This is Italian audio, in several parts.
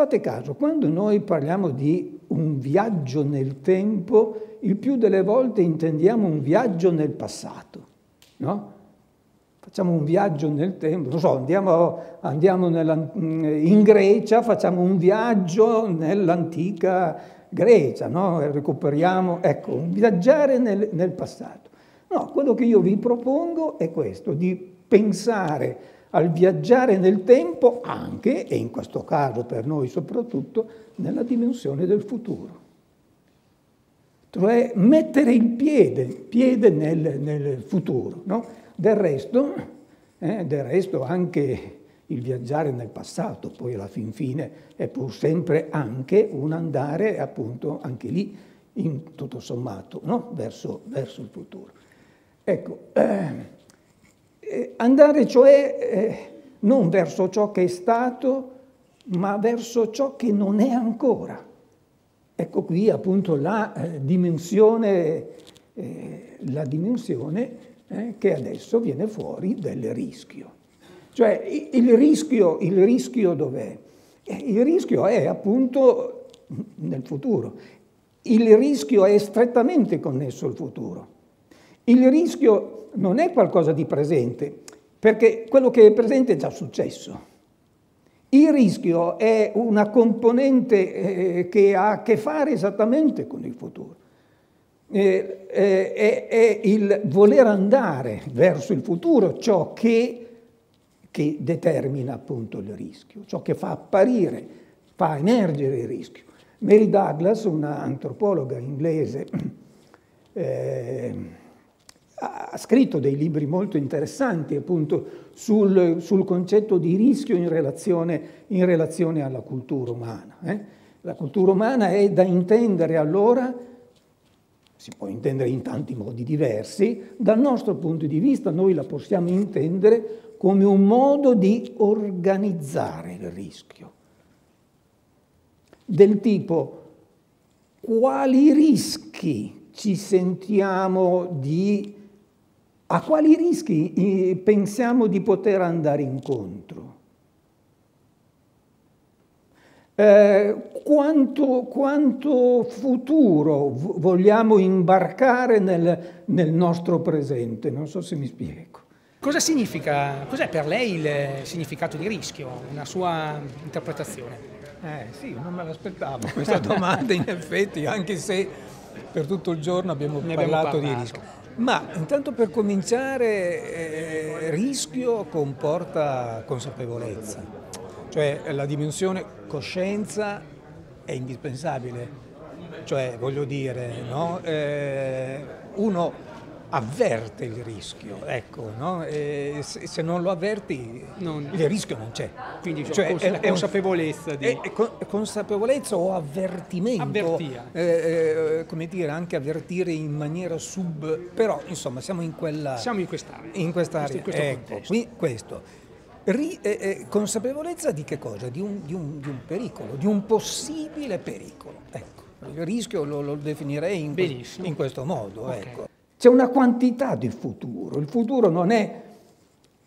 Fate caso, quando noi parliamo di un viaggio nel tempo, il più delle volte intendiamo un viaggio nel passato, no? Facciamo un viaggio nel tempo, non so, andiamo, andiamo nella, in Grecia, facciamo un viaggio nell'antica Grecia, no? Recuperiamo, ecco, viaggiare nel, nel passato. No, quello che io vi propongo è questo, di pensare al viaggiare nel tempo anche, e in questo caso per noi soprattutto, nella dimensione del futuro. Cioè mettere il piede, piede nel, nel futuro. No? Del, resto, eh, del resto anche il viaggiare nel passato, poi alla fin fine è pur sempre anche un andare appunto anche lì, in tutto sommato, no? verso, verso il futuro. Ecco, eh, eh, andare cioè eh, non verso ciò che è stato, ma verso ciò che non è ancora. Ecco qui appunto la eh, dimensione, eh, la dimensione eh, che adesso viene fuori del rischio. Cioè il rischio, il rischio dov'è? Eh, il rischio è appunto nel futuro. Il rischio è strettamente connesso al futuro. Il rischio non è qualcosa di presente, perché quello che è presente è già successo. Il rischio è una componente eh, che ha a che fare esattamente con il futuro. Eh, eh, è, il voler andare verso il futuro ciò che, che determina appunto il rischio, ciò che fa apparire, fa emergere il rischio. Mary Douglas, una antropologa inglese, eh, ha scritto dei libri molto interessanti appunto sul, sul concetto di rischio in relazione, in relazione alla cultura umana. Eh? La cultura umana è da intendere allora, si può intendere in tanti modi diversi, dal nostro punto di vista noi la possiamo intendere come un modo di organizzare il rischio. Del tipo quali rischi ci sentiamo di a quali rischi eh, pensiamo di poter andare incontro? Eh, quanto, quanto, futuro vogliamo imbarcare nel, nel, nostro presente? Non so se mi spiego. Cosa significa, cos'è per lei il significato di rischio, una sua interpretazione? Eh sì, non me l'aspettavo questa domanda in effetti, anche se per tutto il giorno abbiamo, parlato, abbiamo parlato di rischio. Ma intanto per cominciare, eh, rischio comporta consapevolezza, cioè la dimensione coscienza è indispensabile, cioè voglio dire, no? eh, uno avverte il rischio, ecco, no? se, se, non lo avverti non... il rischio non c'è. Quindi cioè, cons- è, consapevolezza di... È, è consapevolezza o avvertimento, eh, eh, come dire, anche avvertire in maniera sub... però insomma siamo in quella... Siamo in quest'area. In quest'area, in questo ecco, qui, questo. Ri, eh, eh, consapevolezza di che cosa? Di un, di, un, di un, pericolo, di un possibile pericolo. Ecco, il rischio lo, lo definirei in, in, questo modo. Okay. Ecco. C'è una quantità di futuro, il futuro non è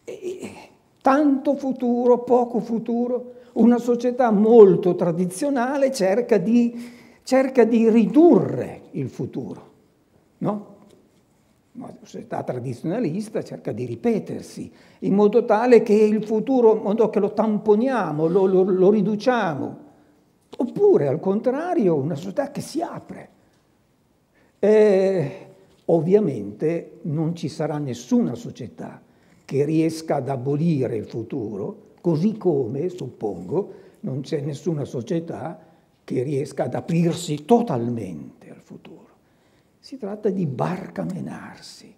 eh, tanto futuro, poco futuro. Una società molto tradizionale cerca di, cerca di ridurre il futuro, no? Una società tradizionalista cerca di ripetersi in modo tale che il futuro, in modo che lo tamponiamo, lo, lo, lo riduciamo. Oppure, al contrario, una società che si apre. Eh, Ovviamente non ci sarà nessuna società che riesca ad abolire il futuro, così come, suppongo, non c'è nessuna società che riesca ad aprirsi totalmente al futuro. Si tratta di barcamenarsi.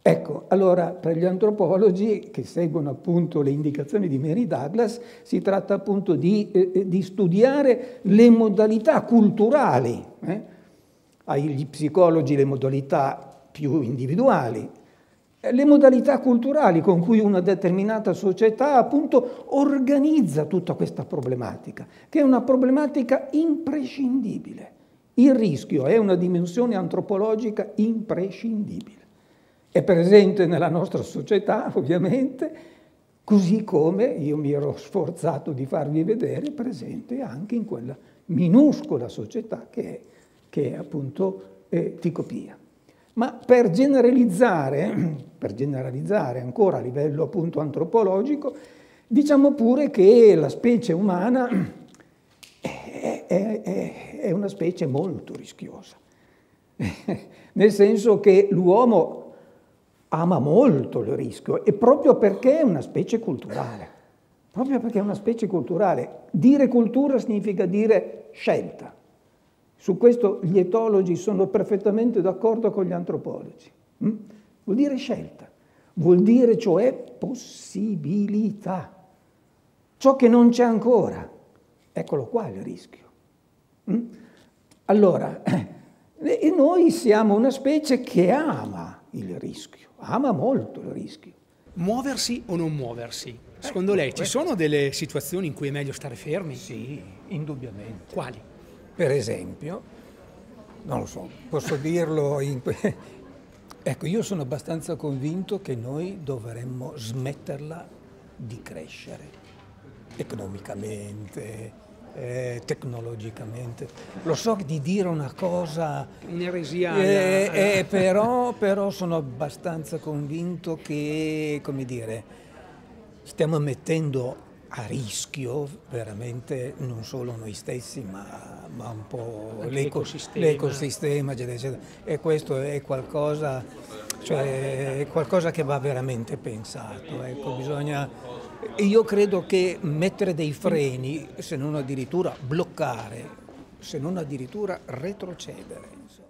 Ecco, allora per gli antropologi che seguono appunto le indicazioni di Mary Douglas, si tratta appunto di, eh, di studiare le modalità culturali. Eh? Agli psicologi le modalità più individuali, le modalità culturali con cui una determinata società appunto organizza tutta questa problematica, che è una problematica imprescindibile. Il rischio è una dimensione antropologica imprescindibile. È presente nella nostra società, ovviamente, così come io mi ero sforzato di farvi vedere presente anche in quella minuscola società che è, che appunto eh, Ticopia. Ma per generalizzare, per generalizzare ancora a livello appunto antropologico, diciamo pure che la specie umana è, è, è una specie molto rischiosa, nel senso che l'uomo ama molto il rischio e proprio perché è una specie culturale, proprio perché è una specie culturale. Dire cultura significa dire scelta. Su questo gli etologi sono perfettamente d'accordo con gli antropologi. Mm? Vuol dire scelta, vuol dire cioè possibilità. Ciò che non c'è ancora, eccolo qua il rischio. Mm? Allora, e noi siamo una specie che ama il rischio, ama molto il rischio. Muoversi o non muoversi? Secondo lei ci sono delle situazioni in cui è meglio stare fermi? Sì, indubbiamente. Quali? Per esempio, non lo so, posso dirlo in... Ecco, io sono abbastanza convinto che noi dovremmo smetterla di crescere economicamente, eh, tecnologicamente. Lo so di dire una cosa... Un'eresia. Eh, eh, però, però sono abbastanza convinto che, come dire, stiamo mettendo a rischio veramente non solo noi stessi ma, ma un po' l'ecosistema. l'ecosistema eccetera, eccetera. e questo è qualcosa, cioè, è qualcosa che va veramente pensato ecco, bisogna, io credo che mettere dei freni se non addirittura bloccare se non addirittura retrocedere insomma.